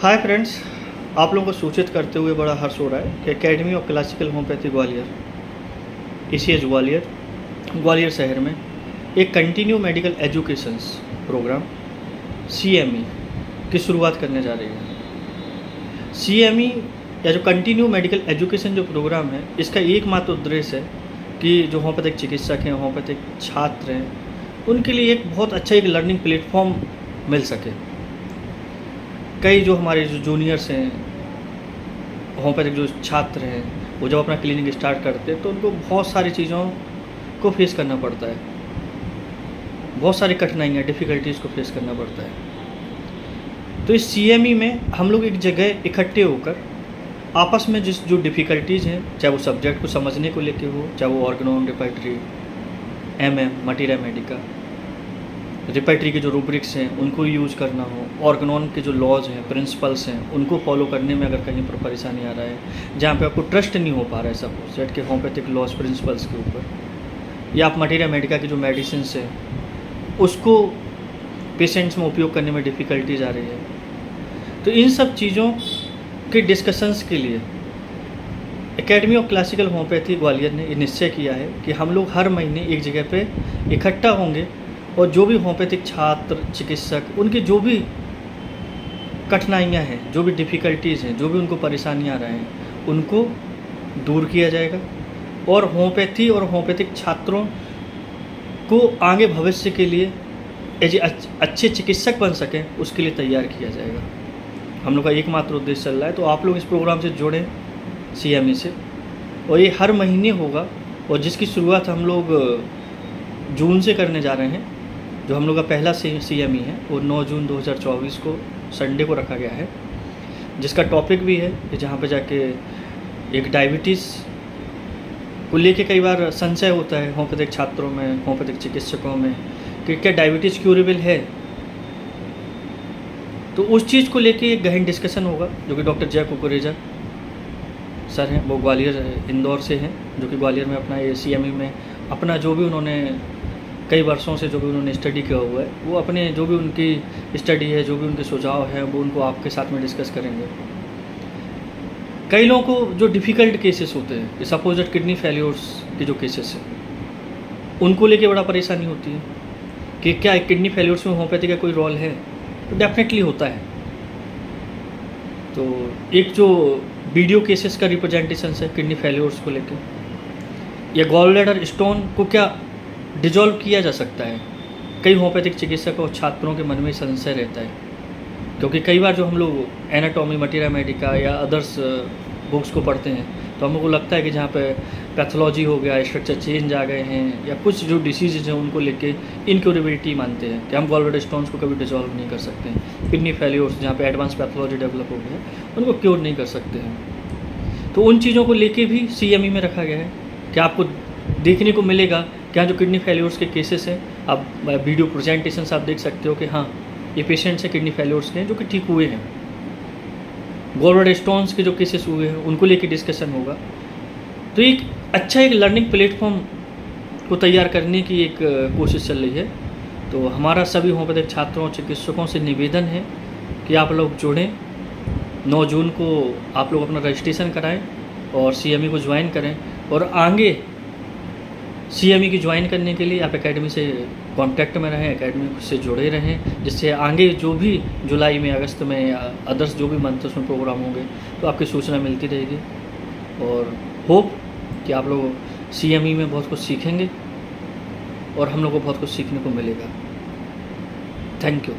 Hi friends आप लोगों को सूचित करते हुए बड़ा हर्ष हो रहा है कि academy of classical homeopathy Gwalior as Gwalior Gwalior शहर में एक continue medical educations program CME की शुरुआत करने जा रही है। सीएमई या जो कंटिन्यू मेडिकल एजुकेशन जो प्रोग्राम है, इसका एकमात्र उद्देश्य है कि जो होम्योपैथिक चिकित्सक हैं होम्योपैथिक छात्र हैं, उनके लिए एक बहुत अच्छा एक लर्निंग प्लेटफॉर्म मिल सके। कई जो हमारे जो जूनियर्स हैं होम्योपैथिक जो छात्र हैं, वो जब अपना क्लिनिक स्टार्ट करते हैं तो उनको बहुत सारी चीज़ों को फेस करना पड़ता है। बहुत सारी कठिनाइयाँ डिफ़िकल्टीज़ को फेस करना पड़ता है। तो इस सी में हम लोग एक जगह इकट्ठे होकर, आपस में जिस जो डिफ़िकल्टीज़ हैं, चाहे वो सब्जेक्ट को समझने को लेके हो, चाहे वो Organon repertory M M materia medica repertory के जो रूब्रिक्स हैं, उनको यूज़ करना हो ऑर्गनॉन के जो लॉज हैं प्रिंसिपल्स हैं, उनको फॉलो करने में अगर कहीं पर परेशानी आ रहा है, जहाँ पे आपको ट्रस्ट नहीं हो पा रहा है सब सेट के होम्योपैथिक लॉज प्रिंसिपल्स के ऊपर, या आप मटीरिया मेडिका की जो मेडिसिन हैं, उसको पेशेंट्स में उपयोग करने में डिफ़िकल्टीज आ रही है। तो इन सब चीज़ों के डिस्कशंस के लिए academy of classical homeopathy Gwalior ने निश्चय किया है कि हम लोग हर महीने एक जगह पे इकट्ठा होंगे और जो भी होम्योपैथिक छात्र, चिकित्सक, उनकी जो भी कठिनाइयाँ हैं, जो भी डिफ़िकल्टीज़ हैं, जो भी उनको परेशानियाँ आ रहे हैं, उनको दूर किया जाएगा। और होम्योपैथी और होम्योपैथिक छात्रों को आगे भविष्य के लिए एज अच्छे चिकित्सक बन सकें, उसके लिए तैयार किया जाएगा। हम लोग का एकमात्र उद्देश्य चल रहा है तो आप लोग इस प्रोग्राम से जुड़ें सी से। और ये हर महीने होगा, और जिसकी शुरुआत हम लोग, जून से करने जा रहे हैं जो हम लोग का पहला सी एम ई है, वो 9 जून 2024 को संडे को रखा गया है। जिसका टॉपिक भी है, कि जहाँ पे जाके एक डायबिटीज़ को लेके कई बार संशय होता है होम्योपैथिक छात्रों में होम्योपैथिक चिकित्सकों में, कि क्या डायबिटीज़ क्यूरेबल है? तो उस चीज़ को लेके एक गहन डिस्कशन होगा, जो कि डॉक्टर जय कुकुरेजा सर हैं, वो ग्वालियर, इंदौर से हैं, जो कि ग्वालियर में अपना ए सी में अपना जो भी उन्होंने कई वर्षों से जो भी उन्होंने स्टडी किया हुआ है, वो अपने जो भी उनकी स्टडी है, जो भी उनके सुझाव हैं, वो उनको आपके साथ में डिस्कस करेंगे। कई लोगों को जो डिफ़िकल्ट केसेस होते हैं सपोज़ किडनी फेल्योर्स के जो केसेस हैं, उनको लेके बड़ा परेशानी होती है कि क्या किडनी फेल्योर्स में होम्योपैथी का कोई रोल है? तो डेफिनेटली होता है। तो एक जो वीडियो केसेस का रिप्रेजेंटेशन है किडनी फेल्योर्स को लेकर या गॉल स्टोन को क्या डिजॉल्व किया जा सकता है। कई होम्योपैथिक चिकित्सक और छात्रों के मन में संशय रहता है, क्योंकि कई बार जो हम लोग एनाटॉमी मटीरिया मेडिका या अदर्स बुक्स को पढ़ते हैं तो हम लोग को लगता है कि जहाँ पे पैथोलॉजी हो गया स्ट्रक्चर चेंज आ गए हैं, या कुछ जो डिसीज़ हैं उनको लेके इनक्योरेबिलिटी मानते हैं, कि हम गॉलब्लैडर स्टोन्स को कभी डिजॉल्व नहीं कर सकते हैं। किडनी फेल्योर्स जहाँ पे एडवांस पैथोलॉजी डेवलप हो गया उनको क्योर नहीं कर सकते हैं। तो उन चीज़ों को लेके भी सी e में रखा गया है, कि आपको देखने को मिलेगा कि जो किडनी फेल्योर्स के केसेस हैं, आप वीडियो प्रेजेंटेशन आप देख सकते हो कि हाँ ये पेशेंट्स हैं किडनी फेल्योर्स के, जो कि ठीक हुए हैं। गोल्ड स्टोन्स के जो केसेस हुए हैं, उनको लेके डिस्कशन होगा। तो एक अच्छा एक लर्निंग प्लेटफॉर्म को तैयार करने की एक कोशिश चल रही है। तो हमारा सभी होम्योपैथिक छात्रों चिकित्सकों से निवेदन है कि आप लोग जुड़ें। 9 जून को आप लोग अपना रजिस्ट्रेशन कराएँ और सी e को ज्वाइन करें और आगे सी e की ज्वाइन करने के लिए आप एकेडमी से कांटेक्ट में रहें एकेडमी से जुड़े रहें, जिससे आगे जो भी जुलाई में, अगस्त में अदर्स जो भी मंथ उसमें प्रोग्राम होंगे तो आपकी सूचना मिलती रहेगी। और होप कि आप लोग सी e में बहुत कुछ सीखेंगे और हम लोग को बहुत कुछ सीखने को मिलेगा। Thank you